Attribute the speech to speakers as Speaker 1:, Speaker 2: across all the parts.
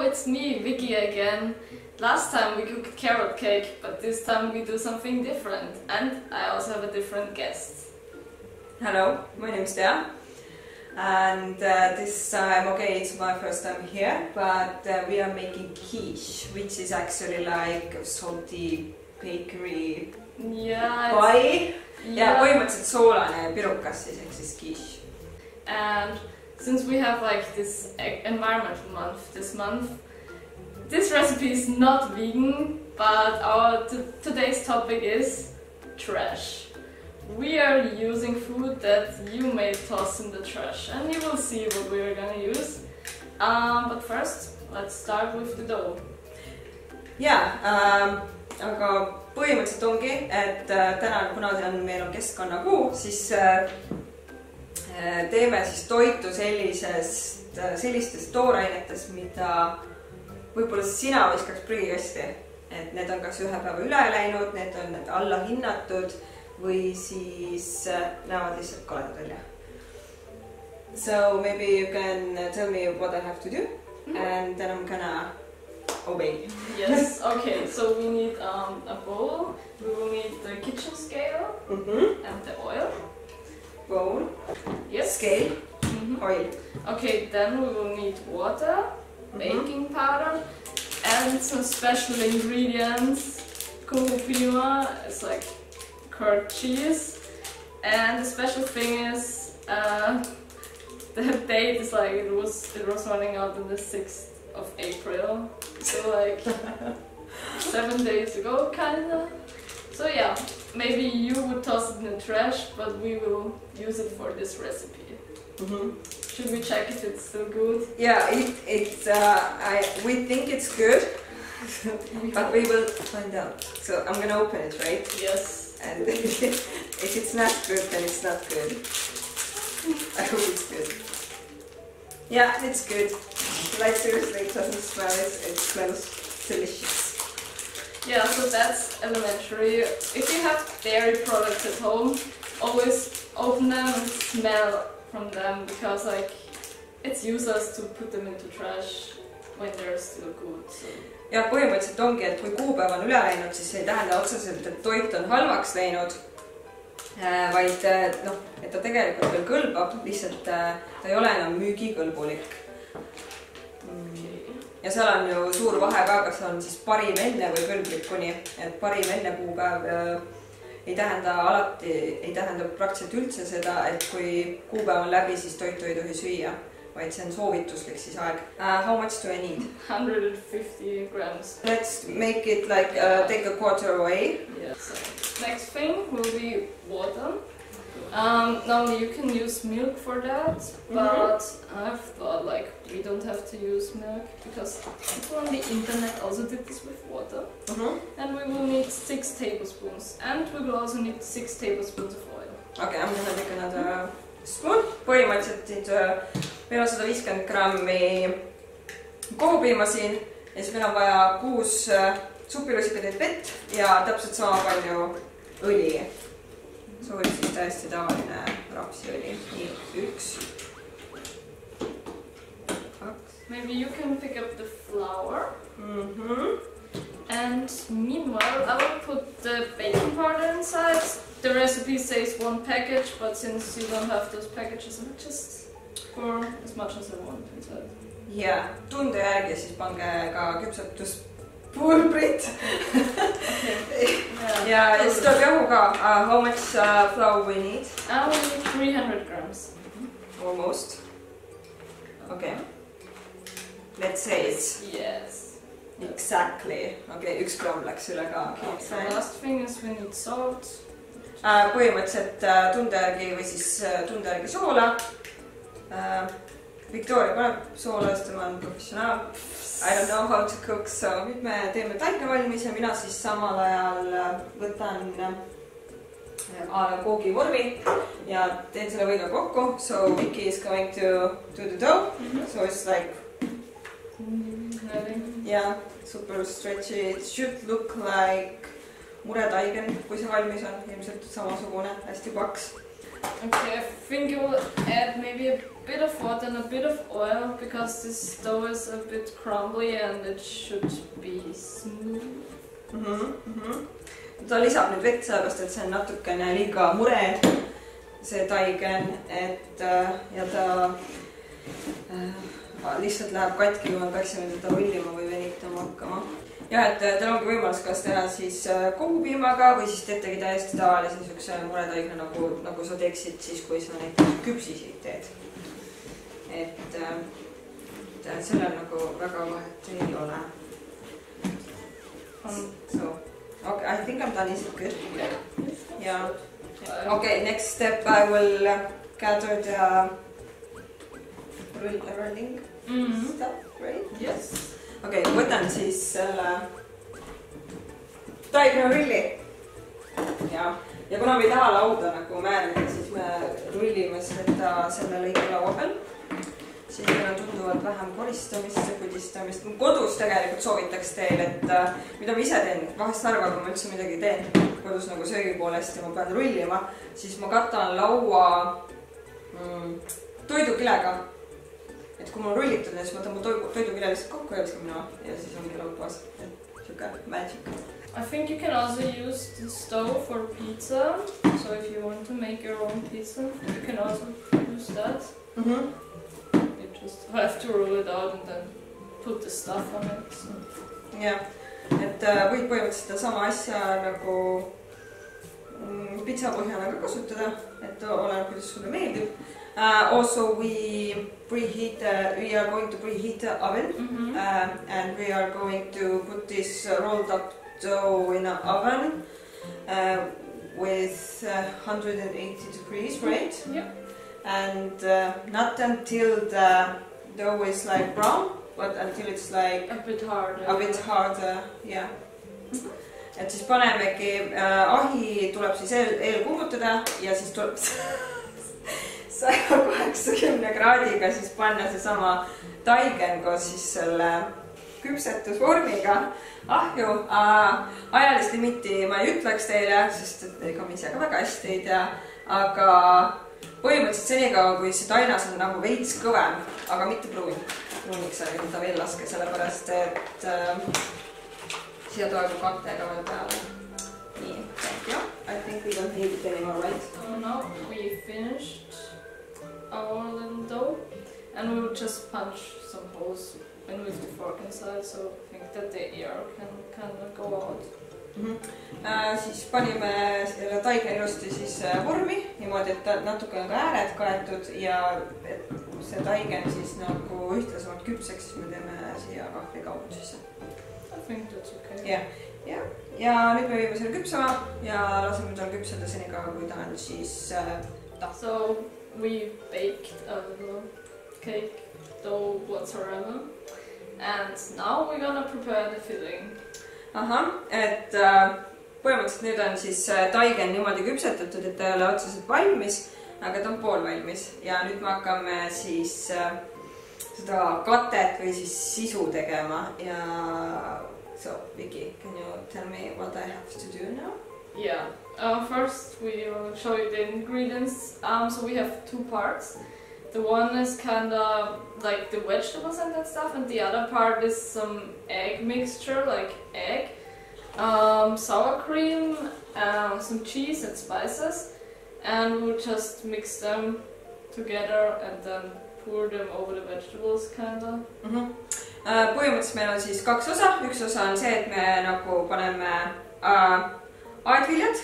Speaker 1: it's me, Vicky again. Last time we cooked carrot cake, but this time we do something different. And I also have a different guest.
Speaker 2: Hello, my name is Dea. And uh, this time, okay, it's my first time here, but uh, we are making quiche, which is actually like salty bakery
Speaker 1: Yeah.
Speaker 2: pie. ja
Speaker 1: yeah.
Speaker 2: põhimõtteliselt soolane pirukas siis ehk siis quiche.
Speaker 1: And since we have like this environmental month this month, this recipe is not vegan, but our today's topic is trash. We are using food that you may toss in the trash, and you will see what we are gonna use. Um, but first, let's start with the dough.
Speaker 2: jaa ähm,, aga põhimõtteliselt ongi, et äh, täna, kuna see on, meil on keskkonnakuu, siis äh, teeme siis toitu sellisest äh,, sellistest toorainetest, mida võib-olla sina viskaks prügikasti. et need on kas ühe päeva üle läinud, need on need allahinnatud või siis äh, näevad lihtsalt koledad välja. So maybe you can tell me what I have to do and then I m gonna obey.
Speaker 1: Yes. Okay. So we need um, a bowl. We will need the kitchen scale
Speaker 2: Mhm.
Speaker 1: and the oil.
Speaker 2: Bowl,
Speaker 1: Yes.
Speaker 2: scale,
Speaker 1: Mhm.
Speaker 2: oil.
Speaker 1: Okay, then we will need water,
Speaker 2: Mhm.
Speaker 1: baking powder, and some special ingredients. Kurupima is like curd cheese, and the special thing is uh, the date is like it was it was running out on the sixth of April, so like seven days ago, kinda. So yeah, maybe you would toss it in the trash, but we will use it for this recipe.
Speaker 2: Mhm.
Speaker 1: Should we check if it's still good?
Speaker 2: Yeah, it, it's, uh, I, we think it's good, but we will find out. So I'm gonna open it, right?
Speaker 1: Yes.
Speaker 2: And if it's not good, then it's not good. I hope it's good. Yeah, it's good. Like seriously, it doesn't smell it. It smells delicious.
Speaker 1: Yeah, so that's elementary. If you have dairy products at home, always open them and smell from them because like it's useless to put them into trash when they're still good. So.
Speaker 2: ja põhimõtteliselt ongi, et kui kuupäev on üle läinud, siis ei tähenda otseselt, et toit on halvaks läinud. vaid äh, noh, et ta tegelikult veel kõlbab, lihtsalt äh, ta ei ole enam müügikõlbulik. Ja seal on ju suur vahe ka, kas on siis parim enne või kõlblikuni, et parim enne kuupäev äh, ei tähenda alati, ei tähenda praktiliselt üldse seda, et kui kuupäev on läbi, siis toitu ei tohi süüa, vaid see on soovituslik siis aeg uh,. How much do I need?
Speaker 1: 150 grams.
Speaker 2: Let's make it like uh, take a quarter away.
Speaker 1: Yeah. So next thing will be water. Um, normally you can use milk for that, but I've thought like we don't have to use milk because people on the internet also did this with water. And we will need six tablespoons, and we will also need six tablespoons of oil.
Speaker 2: Okay, I m gonna take another spoon. põhimõtteliselt nüüd uh, meil on sada viiskümmend grammi kohupiima siin ja siis meil on vaja kuus uh, supilusipidet vett ja täpselt sama palju õli. see oli siis täiesti tavaline rapsiõli. nii, üks,
Speaker 1: Maybe you can pick up the flour,
Speaker 2: mm. -hmm.
Speaker 1: and meanwhile I will put the baking powder inside. The recipe says one package, but since you don't have those packages, I'll just pour as much as I want inside.
Speaker 2: ja tunde järgi siis pange ka küpsetuspulbrit
Speaker 1: Yeah.
Speaker 2: ja, ja siis tuleb jahu ka uh,. How much uh, flour we need?
Speaker 1: I will need 300 grams.
Speaker 2: Almost. Okay. Let's say it's
Speaker 1: Yes.
Speaker 2: exactly, okei okay,, üks gramm läks üle ka
Speaker 1: Okay, last thing is we need salt.
Speaker 2: Uh, põhimõtteliselt uh, tunde järgi või siis uh, tunde järgi soola. Victoria paneb soola, sest tema on professionaal. I don't know how to cook, so nüüd me teeme taika valmis ja mina siis samal ajal võtan a la koogivormi ja teen selle võiga kokku. So Vicky is going to do the dough, so it's like? Yeah, super stretchy. It should look like muretaigen, kui see valmis on, ilmselt samasugune, hästi paks.
Speaker 1: Okay, I think you will add maybe a bit of water and a bit of oil because this dough is a bit crumbly and it should be smooth.
Speaker 2: mm. -hmm, mm -hmm. ta lisab nüüd vett sellepärast, et see on natukene liiga mure, see taigen, et äh, ja ta äh, lihtsalt läheb katki, kui me peaksime teda rullima või venitama hakkama. jah, et äh, teil ongi võimalus kas teha siis äh, kogupiimaga või siis teetegi täiesti tavalise siukse muretaigne nagu, nagu sa teeksid siis, kui sa näiteks küpsisid teed. et, äh, et sellel nagu väga vahet ei ole So, okay, I think I'm done. Is it good?
Speaker 1: yeah.
Speaker 2: Yeah. Okay, next step I will gather the roll- rolling
Speaker 1: mhm.
Speaker 2: stuff, right?
Speaker 1: Yes.
Speaker 2: okei okay,, võtan siis selle taignarilli. ja, ja kuna me ei taha lauda nagu määrida, siis me rullime seda selle lõike laua peal siis meil on tunduvalt vähem koristamist ja pudistamist. kodus tegelikult soovitaks teil, et äh, mida ma ise teen, vahest harva, kui ma üldse midagi teen kodus nagu söögi poolest ja ma pean rullima, siis ma katan laua mm, toidukilega. Et kui mul on rullitud, siis ma tõmban toidu, toidukile lihtsalt kokku ja viskan minema ja siis ongi laud puhas. sihuke magic.
Speaker 1: I think you can also use the stove for pizza. So if you want to make your own pizza, you can also use that.
Speaker 2: Mm -hmm.
Speaker 1: You just have to roll it out and then put the stuff on it. So.
Speaker 2: jah, et äh, võid põhimõtteliselt sedasama asja nagu mm, pitsa põhjana ka kasutada, et oleneb, kuidas sulle meeldib uh,. Also we preheat uh,, we are going to preheat the oven
Speaker 1: Mm -hmm.
Speaker 2: uh, and we are going to put this uh, rolled up dough in an oven uh, with uh, 180 degrees, right?
Speaker 1: Yeah.
Speaker 2: And uh, not until the dough is like brown, but until it's like
Speaker 1: A bit harder.
Speaker 2: a bit harder, jah. et siis panemegi äh,, ahi tuleb siis eel, eelkuumutada ja siis tuleb saja kaheksakümne kraadiga siis panna seesama taigen koos siis selle küpsetusvormiga ahju ajalist limiiti ma ei ütleks teile, sest et ega ma ise ka väga hästi ei tea, aga põhimõtteliselt senikaua, kui see tainas on nagu veits kõvem, aga mitte pruun. pruuniks ärge teda veel laske, sellepärast et äh, siia tuleb ju kate ka veel peale. nii, thank you. I think we don't need it anymore, right?
Speaker 1: So now we finished our little dough and we will just punch some holes and with the fork inside so I think that the air can kind of go out.
Speaker 2: Mm -hmm. äh, siis panime selle taige ilusti siis äh, vormi niimoodi, et natuke on ka ääred kaetud ja et see taigen siis nagu ühtlasemalt küpseks, siis me teeme siia kahvli kaudu sisse.
Speaker 1: I think that's okay.
Speaker 2: jah, jah, ja nüüd me viime selle küpsema ja laseme tal küpseda senikaua, kui ta on siis äh,
Speaker 1: So we baked a cake dough whatsoever and now we're gonna prepare the filling.
Speaker 2: ahah, et äh, põhimõtteliselt nüüd on siis äh, taigen niimoodi küpsetatud, et ta ei ole otseselt valmis, aga ta on poolvalmis ja nüüd me hakkame siis äh, seda katet või siis sisu tegema ja so Viki, can you tell me what I have to do now?
Speaker 1: Yeah. Uh, first, we will show you the ingredients. Um, so we have two parts. The one is kind of like the vegetables and that stuff, and the other part is some egg mixture, like egg, um, sour cream, um, some cheese and spices, and we'll just mix them together and then pour them over the vegetables, kind of.
Speaker 2: mm. -hmm. põhimõtteliselt meil on siis kaks osa, üks osa on see, et me nagu paneme äh, aedviljad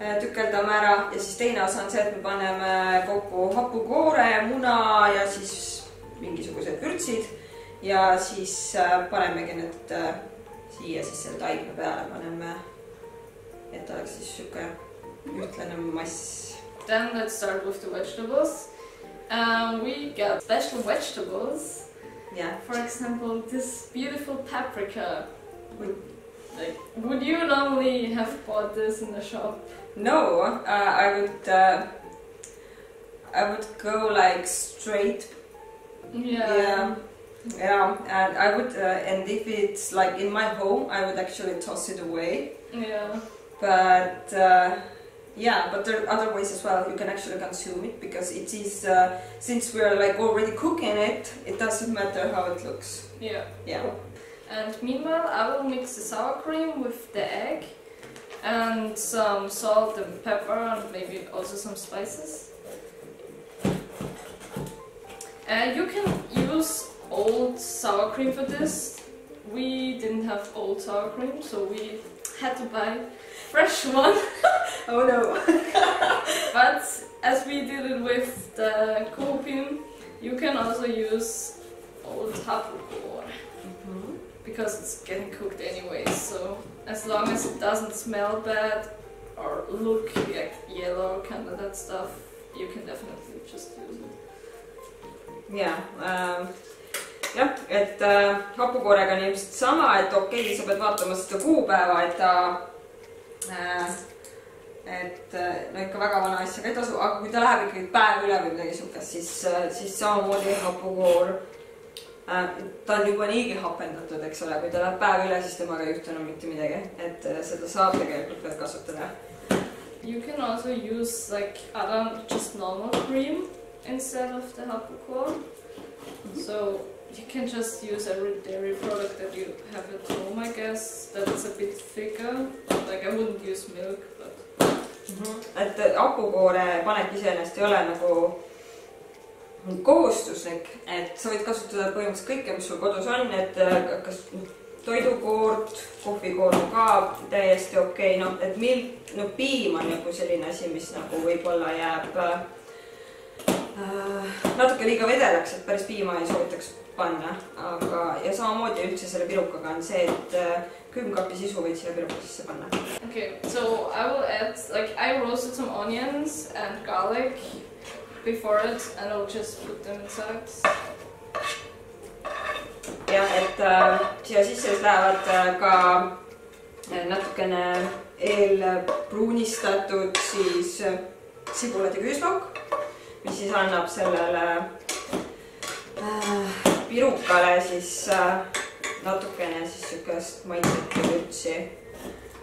Speaker 2: äh, tükeldame ära ja siis teine osa on see, et me paneme kokku hapukoore, muna ja siis mingisugused vürtsid ja siis äh, panemegi need äh, siia siis selle taigna peale paneme, et oleks siis sihuke ühtlane mass.
Speaker 1: Then let's start with the vegetables. Um, we got special vegetables.
Speaker 2: jah,
Speaker 1: For example, this beautiful paprika. Would, like, would you normally have bought this in the shop?
Speaker 2: no uh,, I would uh,, I would go like straight Yeah. Yeah, Yeah, and I would, uh, and if it's like in my home, I would actually toss it away.
Speaker 1: Yeah.
Speaker 2: But uh, Yeah, but there are other ways as well. You can actually consume it because it is uh, since we are like already cooking it, it doesn't matter how it looks.
Speaker 1: Yeah.
Speaker 2: Yeah.
Speaker 1: And meanwhile, I will mix the sour cream with the egg and some salt and pepper and maybe also some spices. And you can use old sour cream for this. We didn't have old sour cream, so we had to buy fresh one.
Speaker 2: Oh no.
Speaker 1: but as we did it with the copium, you can also use old hapukor because it's getting cooked anyway. So as long as it doesn't smell bad or look like yellow, kind of that stuff, you can definitely just use it.
Speaker 2: jaa äh,, jah, et äh, hapukoorega on ilmselt sama, et okei okay,, sa pead vaatama seda kuupäeva, et ta äh, et äh, no ikka väga vana asjaga ei tasu, aga kui ta läheb ikkagi päev üle või midagi siukest, siis, äh, siis samamoodi hapukoor äh,. Ta on juba niigi hapendatud, eks ole, kui ta läheb päev üle, siis temaga ei juhtu enam mitte midagi, et äh, seda saab tegelikult veel kasutada.
Speaker 1: You can also use like other just normal cream instead of the hapukor. So you can just use every dairy product that you have at home, I guess. That's a bit thicker. Like I wouldn't use milk, but
Speaker 2: et hapukoore panek iseenesest ei ole nagu kohustuslik, et sa võid kasutada põhimõtteliselt kõike, mis sul kodus on, et äh, kas toidukoort, kohvikoor on ka täiesti okei okay., noh, et milk, no piim on nagu selline asi, mis nagu võib-olla jääb äh, natuke liiga vedelaks, et päris piima ei soovitaks panna, aga ja samamoodi üldse selle pirukaga on see, et äh, külmkapi sisu võid siia piruka sisse panna.
Speaker 1: okay. So I will add like I roasted some onions and garlic before it, and I'll just put them inside.
Speaker 2: jah, et äh, siia sisse lähevad äh, ka äh, natukene eelpruunistatud siis äh, sibulat ja küüslauk, mis siis annab sellele äh, pirukale siis äh, natukene siis siukest maitset ja vürtsi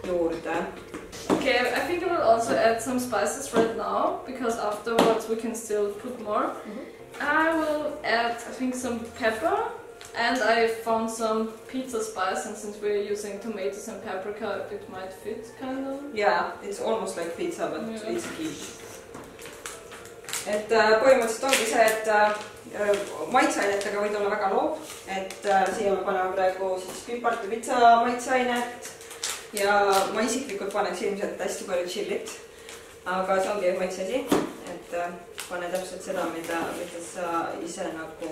Speaker 2: juurde.
Speaker 1: Okay, I think I will also add some spices right now because afterwards we can still put more. Mm-hmm. I will add, I think, some pepper and I found some pizza spice, and since we're using tomatoes and paprika, it might fit kind of.
Speaker 2: Yeah, it's almost like pizza, but
Speaker 1: Yeah.
Speaker 2: it's quiche. et äh, põhimõtteliselt ongi see, et äh, äh maitseainetega võid olla väga loov, et äh, siia me paneme praegu siis pipart ja pitsa maitseainet ja ma isiklikult paneks ilmselt hästi palju tšillit. aga see ongi maitse asi, et äh, pane täpselt seda, mida, mida sa ise nagu,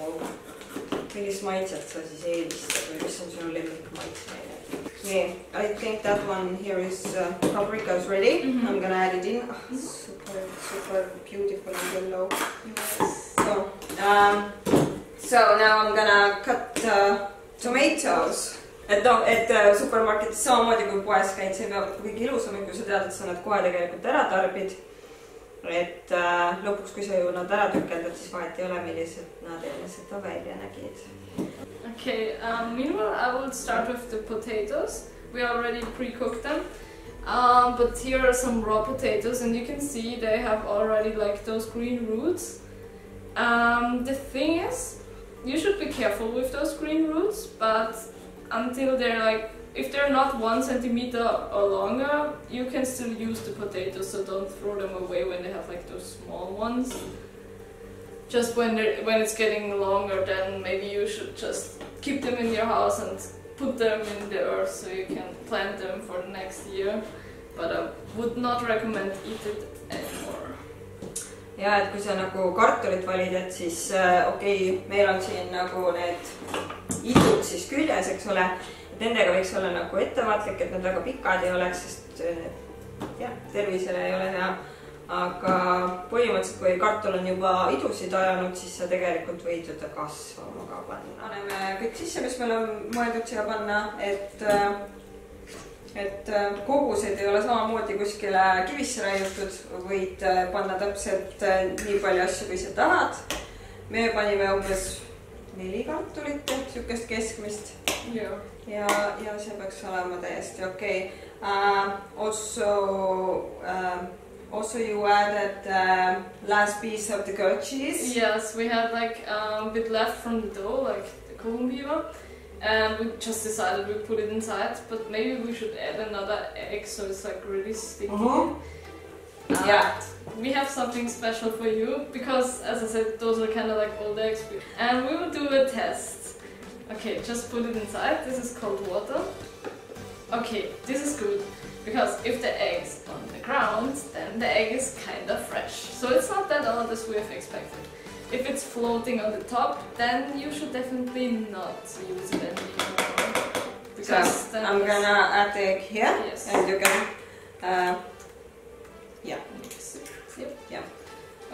Speaker 2: millist maitset sa siis eelistad või mis on sinu lemmikmaitseaine. nii, I think that one here is uh, paprika is ready mm. -hmm. I m gonna add it in oh, super, super beautiful and yellow.
Speaker 1: Yes.
Speaker 2: So, um, so now I'm gonna cut uh, tomatoes. Et noh, et uh, supermarketis samamoodi kui poes käid, see peab kõige ilusam, kui sa tead, et sa need kohe tegelikult ära tarbid. et uh, lõpuks, kui sa ju nad ära tükeldad, siis vahet ei ole, millised nad enne seda välja nägid.
Speaker 1: Okay, um, meanwhile, I will start with the potatoes. We already pre-cooked them. Um, but here are some raw potatoes, and you can see they have already like those green roots. Um, the thing is, you should be careful with those green roots, but until they're like, if they're not one centimeter or longer, you can still use the potatoes, so don't throw them away when they have like those small ones. Just when when it's getting longer, then maybe you should just keep them in your house and put them in the earth so you can plant them for the next year. But I would not recommend eat it anymore.
Speaker 2: ja et kui sa nagu kartulit valid, et siis äh, okei okay,, meil on siin nagu need idud siis küljes, eks ole. et nendega võiks olla nagu ettevaatlik, et nad väga pikad ei oleks, sest äh, jah, tervisele ei ole hea. aga põhimõtteliselt, kui kartul on juba idusid ajanud, siis sa tegelikult võid ta kasvama ka panna. paneme kõik sisse, mis meil on mõeldud siia panna, et äh, et äh, kogused ei ole samamoodi kuskile kivisse raiutud, võid panna täpselt nii palju asju, kui sa tahad. me panime umbes neli sihukest keskmist
Speaker 1: Yeah.
Speaker 2: ja, ja see peaks olema täiesti okei okay. uh,. Also uh, Also, you added uh, last piece of the goat cheese.
Speaker 1: Yes, we had like a bit left from the dough, like the kuchenpieper, and we just decided we put it inside. But maybe we should add another egg so it's like really sticky.
Speaker 2: Mhm.
Speaker 1: And
Speaker 2: Yeah.
Speaker 1: We have something special for you because, as I said, those are kind of like old eggs, and we will do a test. Okay, just put it inside. This is cold water. Okay, this is good because if the egg's on the ground, then the egg is kind of fresh. So it's not that old as we have expected. If it's floating on the top, then you should definitely not use it anymore.
Speaker 2: So
Speaker 1: then
Speaker 2: I'm gonna add the egg here,
Speaker 1: Yes.
Speaker 2: and you can. Uh,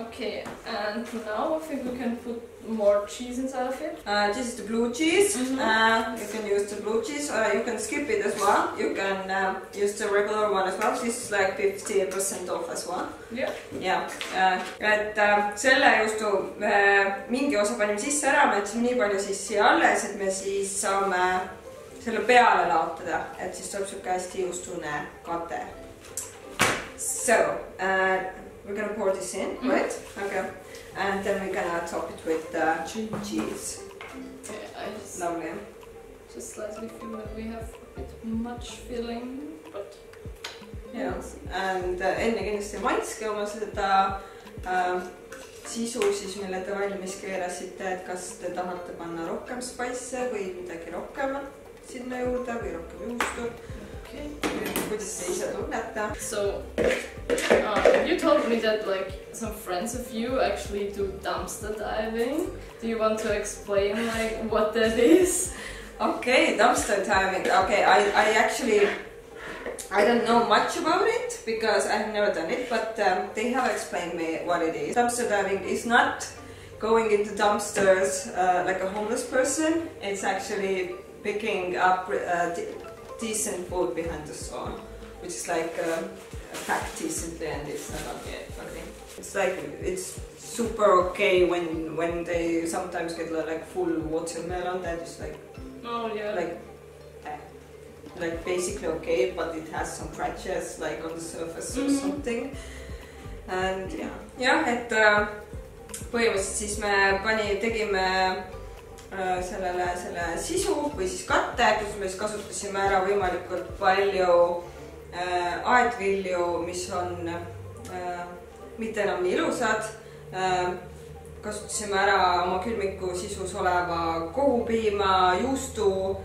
Speaker 1: Okay, and now I think we can put more cheese inside of it.
Speaker 2: Uh, this is the blue cheese.
Speaker 1: Mhm.
Speaker 2: Uh, you can use the blue cheese. Uh, you can skip it as well. You can uh, use the regular one as well. This is like 50% off as well.
Speaker 1: Yeah.
Speaker 2: ja äh, et äh, selle justu me mingi osa panime sisse ära, me jätsime nii palju siis siia alles, et me siis saame selle peale laotada, et siis tuleb sihuke hästi juustune kate. So uh, we're gonna pour this in,
Speaker 1: Mhm.
Speaker 2: right? Okay. And then we're gonna top it with uh, cheese.
Speaker 1: Okay, I just,
Speaker 2: Lovely.
Speaker 1: just slightly feel that we have a bit much filling, but
Speaker 2: Yeah. And uh, enne kindlasti maitske oma seda äh, sisu siis, mille te valmis keerasite, et kas te tahate panna rohkem spice'e või midagi rohkemat sinna juurde või rohkem juustu.
Speaker 1: So, uh, you told me that like some friends of you actually do dumpster diving. Do you want to explain like what that is?
Speaker 2: Okay, dumpster diving. Okay, I, I actually I don't know much about it because I've never done it, but um, they have explained me what it is. Dumpster diving is not going into dumpsters uh, like a homeless person. It's actually picking up uh, decent food behind the store, which is like uh, packed decently and it's not okay. okay. It's like it's super okay when when they sometimes get like full watermelon that is like
Speaker 1: Oh yeah.
Speaker 2: like like basically okay, but it has some scratches like on the surface or
Speaker 1: Mhm.
Speaker 2: something. And yeah, jah, et äh, põhimõtteliselt siis me pani, tegime sellele selle sisu või siis katte, kus me siis kasutasime ära võimalikult palju äh, aedvilju, mis on äh, mitte enam nii ilusad äh, kasutasime ära oma külmiku sisus oleva kohupiima, juustu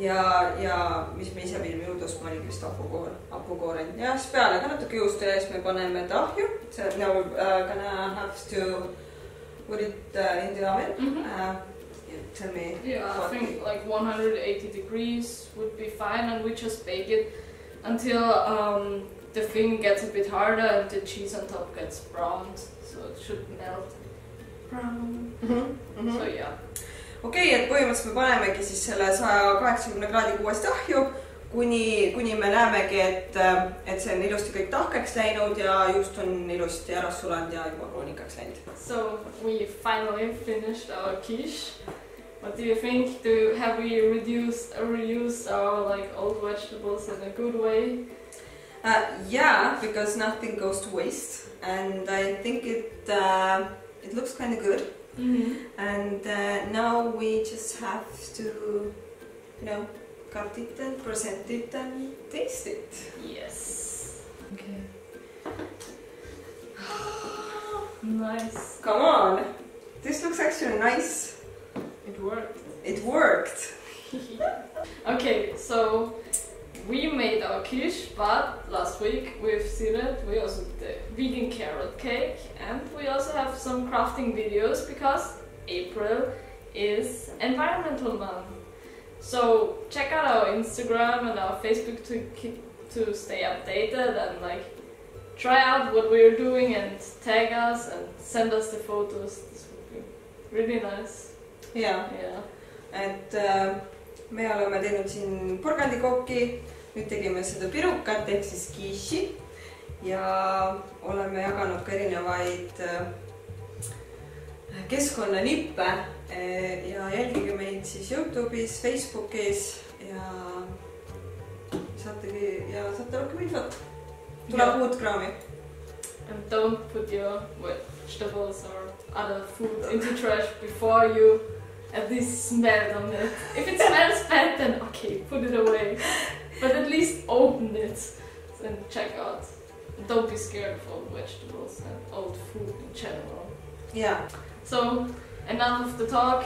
Speaker 2: ja, ja mis me ise pidime juurde ostma, oligi vist hapukoor, hapukoorend ja siis peale ka natuke juustu ja siis me paneme ta ahju. So now we're uh, gonna have to put it uh, in the oven
Speaker 1: Mhm.
Speaker 2: uh, yeah, tell me
Speaker 1: Yeah, I think like 180 degrees would be fine, and we just bake it until um, the thing gets a bit harder and the cheese on top gets browned, so it should melt. Brown.
Speaker 2: Mhm, mhm.
Speaker 1: So yeah.
Speaker 2: okei okay,, et põhimõtteliselt me panemegi siis selle saja kaheksakümne kraadiga uuesti ahju, kuni, kuni me näemegi, et, et see on ilusti kõik tahkeks läinud ja juust on ilusti ära sulanud ja juba kroonikaks läinud.
Speaker 1: So we finally finished our quiche. What do you think? Do have we reduced reused our like old vegetables in a good way?
Speaker 2: Uh, yeah, because nothing goes to waste, and I think it uh, it looks kind of good.
Speaker 1: Mm-hmm.
Speaker 2: And uh, now we just have to, you know, cut it and present it and taste it.
Speaker 1: Yes. Okay. nice.
Speaker 2: Come on, this looks actually nice.
Speaker 1: It worked.
Speaker 2: It worked.
Speaker 1: okay, so we made our quiche, but last week with Siret we also did the vegan carrot cake, and we also have some crafting videos because April is Environmental Month. So check out our Instagram and our Facebook to keep to stay updated and like try out what we're doing and tag us and send us the photos. This would be really nice.
Speaker 2: Jaa,
Speaker 1: Yeah.
Speaker 2: et äh, me oleme teinud siin porgandikooki, nüüd tegime seda pirukat ehk siis quiche'i ja oleme jaganud ka erinevaid äh, keskkonnanippe äh, ja jälgige meid siis Youtube'is, Facebookis ja saategi ja saate rohkem infot. tuleb
Speaker 1: Ja.
Speaker 2: uut kraami.
Speaker 1: and don't put your vegetables or other food into trash before you at least smell on it. If it smells bad, then okay, put it away. But at least open it and check out. Don't be scared of old vegetables and old food in general.
Speaker 2: Yeah.
Speaker 1: So enough of the talk.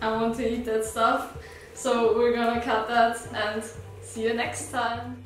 Speaker 1: I want to eat that stuff. So we're gonna cut that and see you next time.